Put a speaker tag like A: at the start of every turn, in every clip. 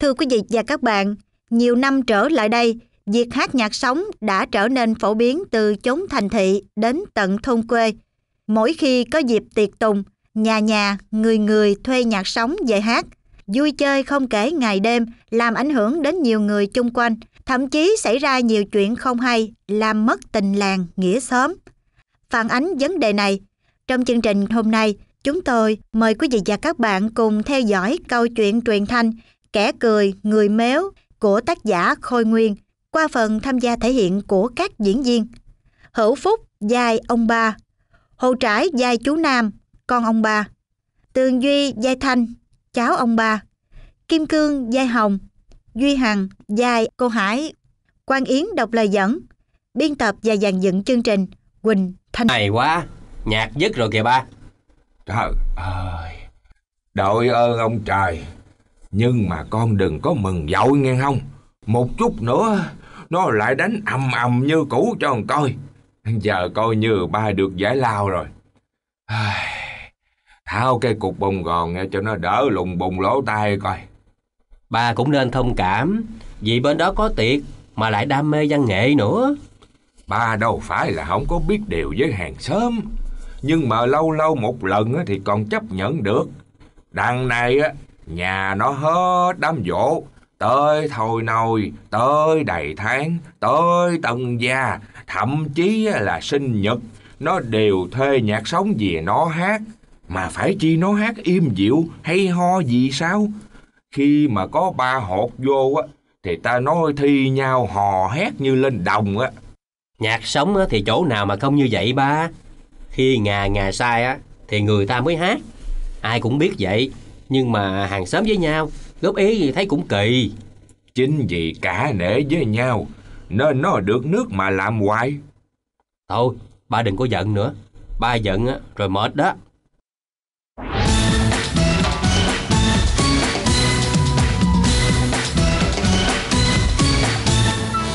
A: Thưa quý vị và các bạn, nhiều năm trở lại đây, việc hát nhạc sống đã trở nên phổ biến từ chốn thành thị đến tận thôn quê. Mỗi khi có dịp tiệc tùng, nhà nhà, người người thuê nhạc sống về hát. Vui chơi không kể ngày đêm, làm ảnh hưởng đến nhiều người chung quanh, thậm chí xảy ra nhiều chuyện không hay, làm mất tình làng, nghĩa xóm. Phản ánh vấn đề này, trong chương trình hôm nay, chúng tôi mời quý vị và các bạn cùng theo dõi câu chuyện truyền thanh Kẻ cười, người méo của tác giả Khôi Nguyên qua phần tham gia thể hiện của các diễn viên. Hữu Phúc vai ông ba, Hồ Trải vai chú Nam, con ông ba, Tường Duy vai Thanh, cháu ông ba, Kim Cương vai Hồng, Duy Hằng vai cô Hải, Quang Yến đọc lời dẫn, biên tập và dàn dựng chương trình Quỳnh Thanh.
B: Hay quá, nhạc dứt rồi kìa ba.
C: Trời ơi, đội ơn ông trời. Nhưng mà con đừng có mừng dội nghe không? Một chút nữa, nó lại đánh ầm ầm như cũ cho con coi. Giờ coi như ba được giải lao rồi. Tháo cái cục bông gòn nghe cho nó đỡ lùng bùng lỗ tai coi.
B: Ba cũng nên thông cảm, vì bên đó có tiệc mà lại đam mê văn nghệ nữa.
C: Ba đâu phải là không có biết điều với hàng xóm. Nhưng mà lâu lâu một lần thì còn chấp nhận được. Đằng này á, nhà nó hết đám dỗ. Tới thôi nồi, tới đầy tháng, tới tân gia, thậm chí là sinh nhật. Nó đều thuê nhạc sống về nó hát. Mà phải chi nó hát im dịu hay ho gì sao? Khi mà có ba hột vô á, thì ta nói thi nhau hò hét như lên đồng á.
B: Nhạc sống á thì chỗ nào mà không như vậy ba. Khi ngà ngà sai á, thì người ta mới hát. Ai cũng biết vậy, nhưng mà hàng xóm với nhau, góp ý thì thấy cũng kỳ.
C: Chính vì cả nể với nhau, nên nó được nước mà làm hoài.
B: Thôi, ba đừng có giận nữa. Ba giận á, rồi mệt đó.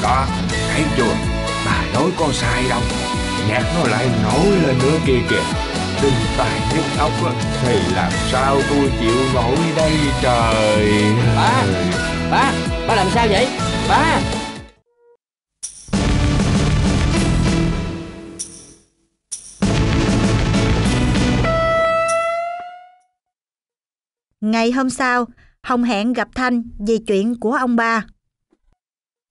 C: Đó, thấy chưa? Bà nói có sai đâu. Nhạc nó lại nổi lên nữa kia kìa. Đinh tài nhức óc á, thì làm sao tôi chịu nổi đây trời.
B: Ba, ba, ba làm sao vậy? Ba!
A: Ngày hôm sau, Hồng hẹn gặp Thanh vì chuyện của ông ba.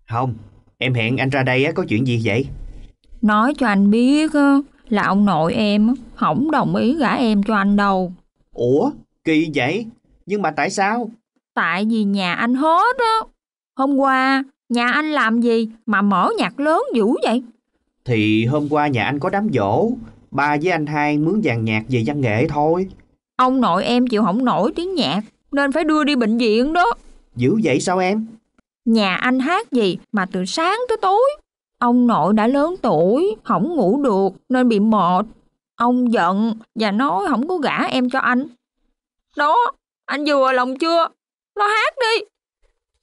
D: Không, em hẹn anh ra đây á, có chuyện gì vậy?
E: Nói cho anh biết á, là ông nội em không đồng ý gả em cho anh đâu.
D: Ủa, kỳ vậy? Nhưng mà tại sao?
E: Tại vì nhà anh hết á. Hôm qua, nhà anh làm gì mà mở nhạc lớn dữ vậy?
D: Thì hôm qua nhà anh có đám dỗ, ba với anh hai mướn dàn nhạc về văn nghệ thôi.
E: Ông nội em chịu không nổi tiếng nhạc, nên phải đưa đi bệnh viện đó.
D: Dữ vậy sao em?
E: Nhà anh hát gì mà từ sáng tới tối. Ông nội đã lớn tuổi, không ngủ được nên bị mệt. Ông giận và nói không có gả em cho anh. Đó, anh vừa lòng chưa? Lo hát đi.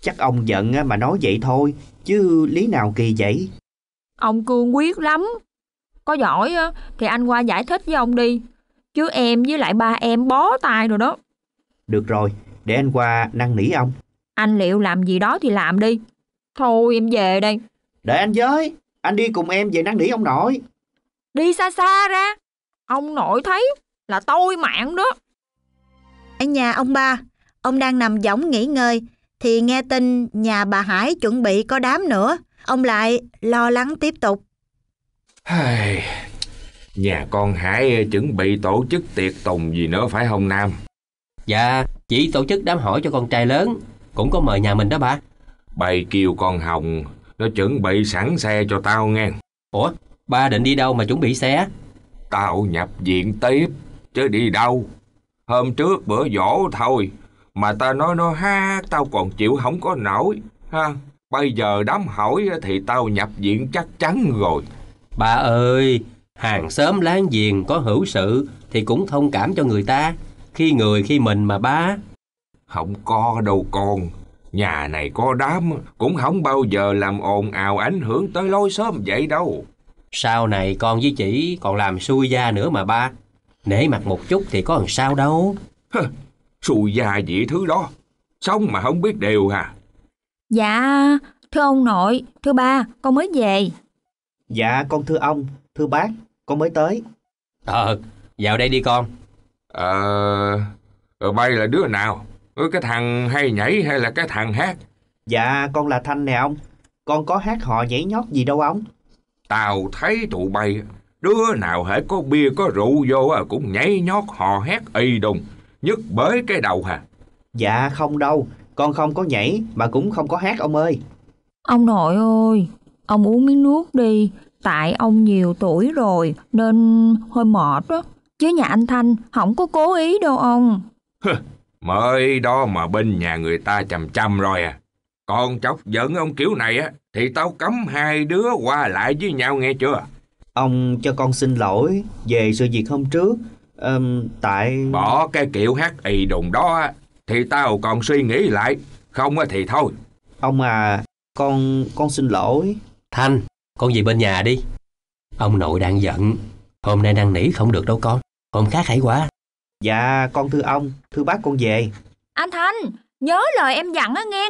D: Chắc ông giận á, mà nói vậy thôi, chứ lý nào kỳ vậy?
E: Ông cương quyết lắm. Có giỏi á, thì anh qua giải thích với ông đi. Chứ em với lại ba em bó tay rồi đó.
D: Được rồi, để anh qua năn nỉ ông.
E: Anh liệu làm gì đó thì làm đi. Thôi em về đây.
D: Để anh với, anh đi cùng em về năn nỉ ông nội.
E: Đi xa xa ra. Ông nội thấy là tôi mạng đó.
A: Ở nhà ông ba, ông đang nằm võng nghỉ ngơi, thì nghe tin nhà bà Hải chuẩn bị có đám nữa. Ông lại lo lắng tiếp tục.
C: Nhà con Hải chuẩn bị tổ chức tiệc tùng gì nữa phải không Nam?
B: Dạ, chỉ tổ chức đám hỏi cho con trai lớn, cũng có mời nhà mình đó ba.
C: Bày kêu con Hồng, nó chuẩn bị sẵn xe cho tao nghe.
B: Ủa, ba định đi đâu mà chuẩn bị xe?
C: Tao nhập viện tiếp, chứ đi đâu. Hôm trước bữa dỗ thôi, mà ta nói nó hát tao còn chịu không có nổi. ha. Bây giờ đám hỏi thì tao nhập viện chắc chắn rồi.
B: Ba ơi, hàng xóm láng giềng có hữu sự thì cũng thông cảm cho người ta. Khi người khi mình mà ba.
C: Không có đâu con. Nhà này có đám cũng không bao giờ làm ồn ào ảnh hưởng tới lối xóm vậy đâu.
B: Sau này con với chị còn làm xui gia nữa mà ba. Nể mặt một chút thì có làm sao đâu.
C: Xui già gì thứ đó. Sống mà không biết điều hả?
E: Dạ, thưa ông nội, thưa ba, con mới về.
D: Dạ con thưa ông, thưa bác, con mới tới.
B: Ờ, vào đây đi con.
C: Ờ... Rồi bay là đứa nào? Ừ, Cái thằng hay nhảy hay là cái thằng hát?
D: Dạ con là Thanh nè ông. Con có hát hò nhảy nhót gì đâu ông.
C: Tao thấy tụi bay, đứa nào hễ có bia có rượu vô á, cũng nhảy nhót hò hét y đùng, nhức bới cái đầu hả?
D: Dạ không đâu, con không có nhảy mà cũng không có hát ông ơi.
E: Ông nội ơi, ông uống miếng nước đi. Tại ông nhiều tuổi rồi nên hơi mệt đó. Chứ nhà anh Thanh không có cố ý đâu ông.
C: Mới đó mà bên nhà người ta chầm chầm rồi à. Còn chọc giận ông kiểu này á, thì tao cấm hai đứa qua lại với nhau nghe chưa?
D: Ông cho con xin lỗi về sự việc hôm trước. Ừm, tại...
C: Bỏ cái kiểu hát ì đùng đó á, thì tao còn suy nghĩ lại. Không á thì thôi.
D: Ông à, con con xin lỗi.
B: Thanh, con về bên nhà đi. Ông nội đang giận. Hôm nay năn nỉ không được đâu con. Hôm khác hãy quá.
D: Dạ con thưa ông, thưa bác con về.
E: Anh Thanh, nhớ lời em dặn á nghe.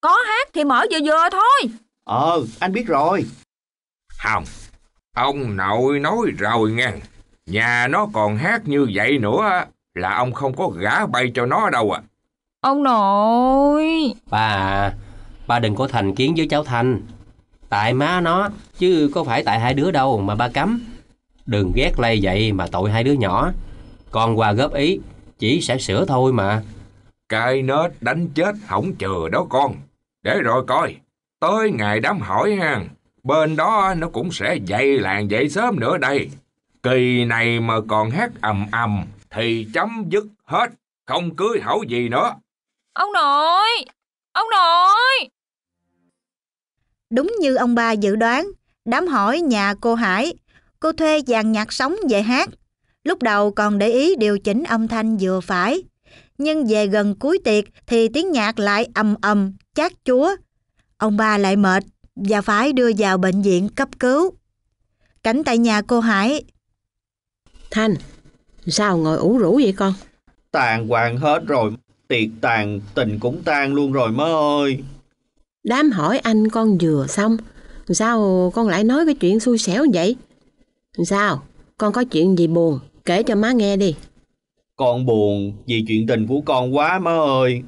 E: Có hát thì mở vừa vừa thôi.
D: Ờ, anh biết rồi.
C: Không, ông nội nói rồi nghe. Nhà nó còn hát như vậy nữa á, là ông không có gả bay cho nó đâu à.
E: Ông nội.
B: Ba à, ba đừng có thành kiến với cháu Thanh. Tại má nó, chứ có phải tại hai đứa đâu mà ba cấm. Đừng ghét lây vậy mà tội hai đứa nhỏ. Con qua góp ý, chỉ sẽ sửa thôi mà.
C: Cái nết đánh chết không chừa đó con. Để rồi coi, tới ngày đám hỏi ha, bên đó nó cũng sẽ dậy làng dậy sớm nữa đây. Kỳ này mà còn hát ầm ầm thì chấm dứt hết, không cưới hảo gì nữa.
E: Ông nội. Ông nội.
A: Đúng như ông ba dự đoán, đám hỏi nhà cô Hải, cô thuê dàn nhạc sống về hát. Lúc đầu còn để ý điều chỉnh âm thanh vừa phải. Nhưng về gần cuối tiệc thì tiếng nhạc lại ầm ầm, chát chúa. Ông ba lại mệt và phải đưa vào bệnh viện cấp cứu. Cảnh tại nhà cô Hải,
F: Thanh, sao ngồi ủ rũ vậy con?
D: Tàn hoàng hết rồi. Tiệc tàn, tình cũng tan luôn rồi mơ ơi.
F: Đám hỏi anh con vừa xong, sao con lại nói cái chuyện xui xẻo vậy? Sao, con có chuyện gì buồn, kể cho má nghe đi.
D: Con buồn vì chuyện tình của con quá mơ ơi.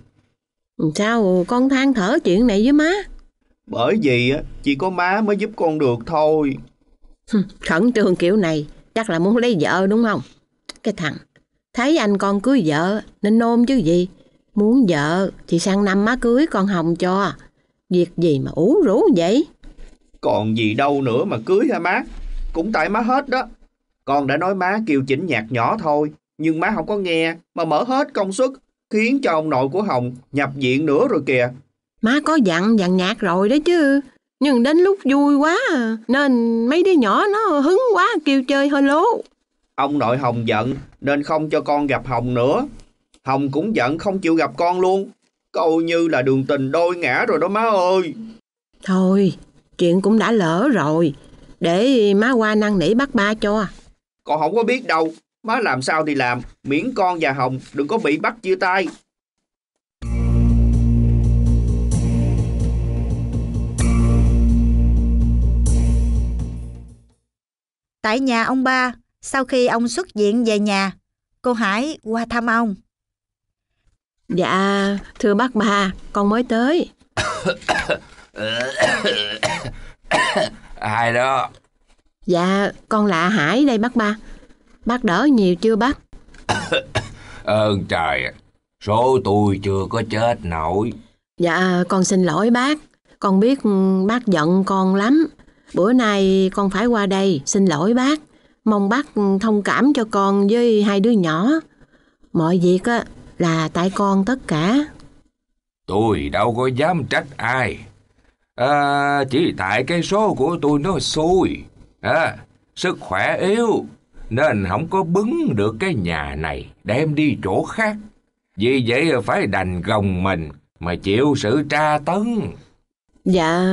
F: Sao con than thở chuyện này với má?
D: Bởi vì á, chỉ có má mới giúp con được thôi.
F: Khẩn trương kiểu này, chắc là muốn lấy vợ đúng không? Cái thằng, thấy anh con cưới vợ nên nôn chứ gì. Muốn vợ thì sang năm má cưới con hồng cho. Việc gì mà ủ rũ vậy?
D: Còn gì đâu nữa mà cưới hả má? Cũng tại má hết đó. Con đã nói má kêu chỉnh nhạc nhỏ thôi. Nhưng má không có nghe mà mở hết công suất. Khiến cho ông nội của Hồng nhập viện nữa rồi kìa.
F: Má có dặn dặn nhạc rồi đó chứ. Nhưng đến lúc vui quá à, nên mấy đứa nhỏ nó hứng quá kêu chơi hơi lố.
D: Ông nội Hồng giận nên không cho con gặp Hồng nữa. Hồng cũng giận không chịu gặp con luôn. Câu như là đường tình đôi ngã rồi đó má ơi.
F: Thôi, chuyện cũng đã lỡ rồi. Để má qua năn nỉ bắt ba cho.
D: Con không có biết đâu. Má làm sao thì làm. Miễn con và Hồng đừng có bị bắt chia tay.
A: tại nhà ông ba, sau khi ông xuất viện về nhà, cô Hải qua thăm ông.
F: Dạ, thưa bác ba, con mới tới.
C: Ai đó?
F: Dạ, con là Hải đây bác ba. Bác đỡ nhiều chưa bác?
C: Ơn trời, số tôi chưa có chết nổi.
F: Dạ, con xin lỗi bác. Con biết ừ, bác giận con lắm. Bữa nay con phải qua đây, xin lỗi bác. Mong bác ừ, thông cảm cho con với hai đứa nhỏ. Mọi việc á là tại con tất cả.
C: Tôi đâu có dám trách ai. À, chỉ tại cái số của tôi nó xui. À, sức khỏe yếu. Nên không có bứng được cái nhà này đem đi chỗ khác. Vì vậy phải đành gồng mình mà chịu sự tra tấn.
F: Dạ,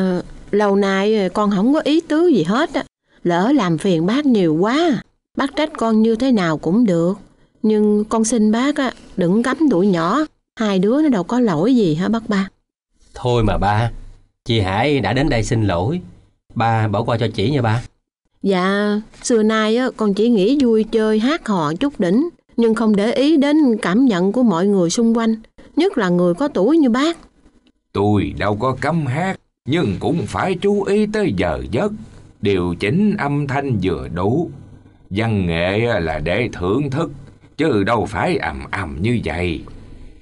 F: lâu nay con không có ý tứ gì hết á. Lỡ làm phiền bác nhiều quá. Bác trách con như thế nào cũng được. Nhưng con xin bác á, đừng cấm tụi nhỏ. Hai đứa nó đâu có lỗi gì hả bác ba?
B: Thôi mà ba, chị Hải đã đến đây xin lỗi. Ba bỏ qua cho chị nha ba.
F: Dạ, xưa nay á, con chỉ nghĩ vui chơi hát hò chút đỉnh, nhưng không để ý đến cảm nhận của mọi người xung quanh, nhất là người có tuổi như bác.
C: Tôi đâu có cấm hát, nhưng cũng phải chú ý tới giờ giấc, điều chỉnh âm thanh vừa đủ. Văn nghệ là để thưởng thức, chứ đâu phải ầm ầm như vậy.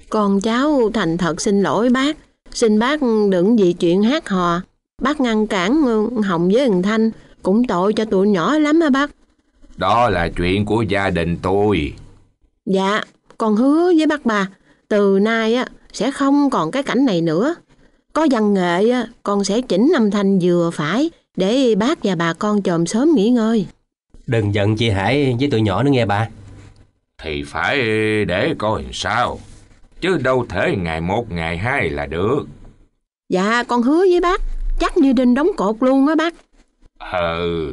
F: Con cháu thành thật xin lỗi bác, xin bác đừng vì chuyện hát hò. Bác ngăn cản Hồng với thằng Thanh, cũng tội cho tụi nhỏ lắm á bác.
C: Đó là chuyện của gia đình tôi.
F: Dạ, con hứa với bác bà, từ nay á sẽ không còn cái cảnh này nữa. Có văn nghệ á, con sẽ chỉnh âm thanh vừa phải để bác và bà con chòm sớm nghỉ ngơi.
B: Đừng giận chị Hải với tụi nhỏ nữa nghe ba.
C: Thì phải để coi sao. Chứ đâu thể ngày một ngày hai là được.
F: Dạ, con hứa với bác, chắc như đinh đóng cột luôn á bác.
C: Ừ,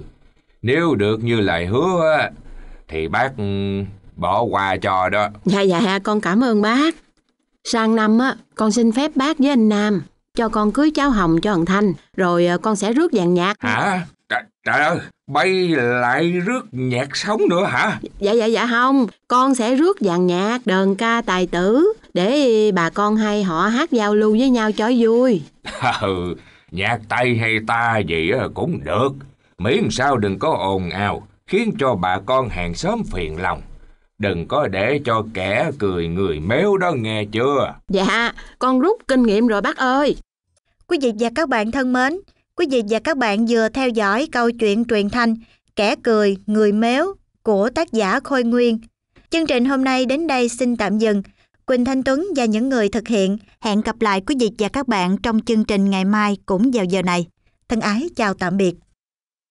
C: nếu được như lời hứa á, thì bác ừ, bỏ qua cho đó.
F: Dạ dạ, con cảm ơn bác. Sang năm á, con xin phép bác với anh Nam cho con cưới cháu Hồng cho thằng Thanh, rồi à, con sẽ rước dàn nhạc.
C: Hả? Trời, trời ơi, bay lại rước nhạc sống nữa hả?
F: Dạ dạ dạ không, con sẽ rước dàn nhạc, đờn ca tài tử để bà con hay họ hát giao lưu với nhau cho vui.
C: Ừ, nhạc Tây hay ta gì cũng được. Miễn sao đừng có ồn ào, khiến cho bà con hàng xóm phiền lòng. Đừng có để cho kẻ cười người méo đó nghe chưa?
F: Dạ, con rút kinh nghiệm rồi bác ơi.
A: Quý vị và các bạn thân mến, quý vị và các bạn vừa theo dõi câu chuyện truyền thanh Kẻ cười, người méo của tác giả Khôi Nguyên. Chương trình hôm nay đến đây xin tạm dừng. Quỳnh Thanh Tuấn và những người thực hiện hẹn gặp lại quý vị và các bạn trong chương trình ngày mai cũng vào giờ này. Thân ái, chào tạm biệt.